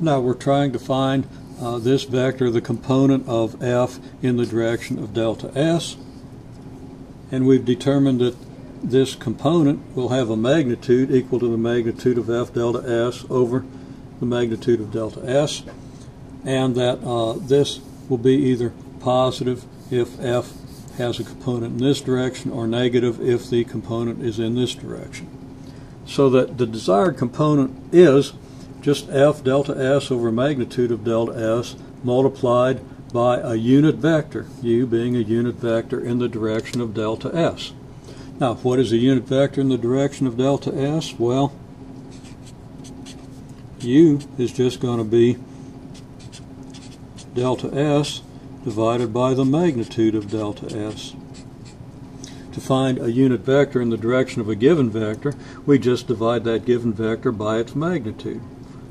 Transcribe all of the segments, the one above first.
Now we're trying to find uh, this vector, the component of f in the direction of delta s. And we've determined that this component will have a magnitude equal to the magnitude of f delta s over the magnitude of delta s. And that uh, this will be either positive if f has a component in this direction or negative if the component is in this direction. So that the desired component is just f delta s over magnitude of delta s multiplied by a unit vector, u being a unit vector in the direction of delta s. Now, what is a unit vector in the direction of delta s? Well, u is just going to be delta s divided by the magnitude of delta s. To find a unit vector in the direction of a given vector, we just divide that given vector by its magnitude.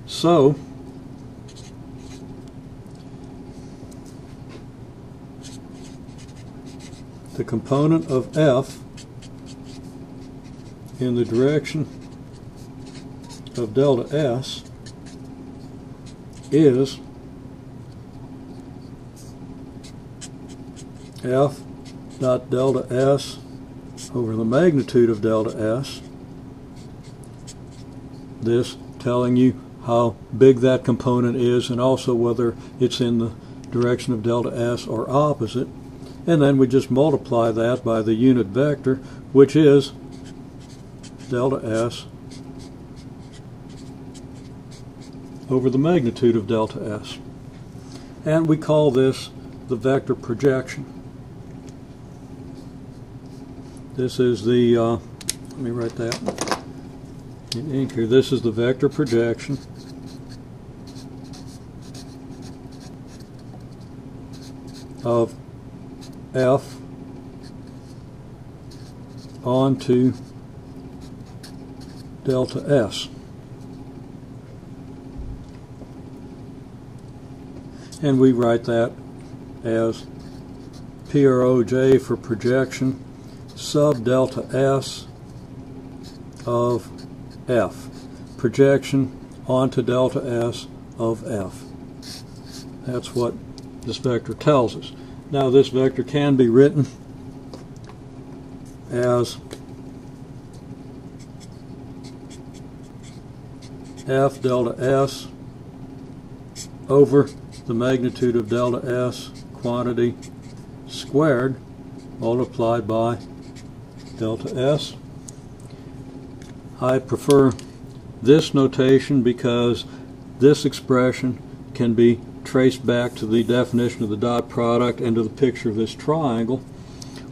So, the component of f in the direction of delta s is f dot delta s over the magnitude of delta s. This telling you how big that component is and also whether it's in the direction of delta s or opposite. And then we just multiply that by the unit vector, which is delta s over the magnitude of delta s. And we call this the vector projection. This is the, uh, let me write that in here. This is the vector projection. of F onto delta S. And we write that as PROJ for projection sub delta S of F. Projection onto delta S of F. That's what this vector tells us. Now this vector can be written as f delta s over the magnitude of delta s quantity squared multiplied by delta s. I prefer this notation because this expression can be traced back to the definition of the dot product and to the picture of this triangle,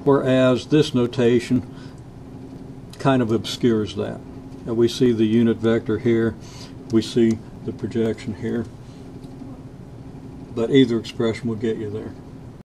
whereas this notation kind of obscures that. And we see the unit vector here, we see the projection here, but either expression will get you there.